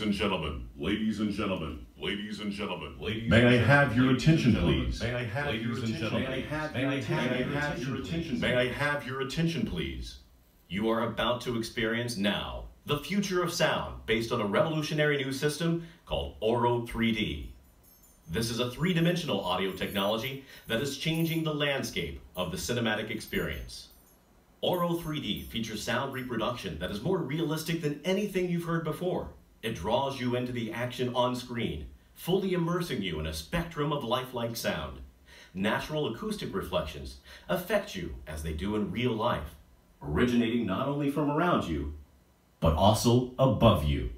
Ladies and gentlemen, ladies and gentlemen, ladies and gentlemen, ladies May and I gentlemen, have your attention, please? May I have your attention? gentlemen, May I have your attention? have May I your have your attention, attention? please? May I have your attention, please? You are about to experience now the future of sound based on a revolutionary new system called Auro 3D. This is a three dimensional audio technology that is changing the landscape of the cinematic experience. Auro 3D features sound reproduction that is more realistic than anything you've heard before. It draws you into the action on screen, fully immersing you in a spectrum of lifelike sound. Natural acoustic reflections affect you as they do in real life, originating not only from around you, but also above you.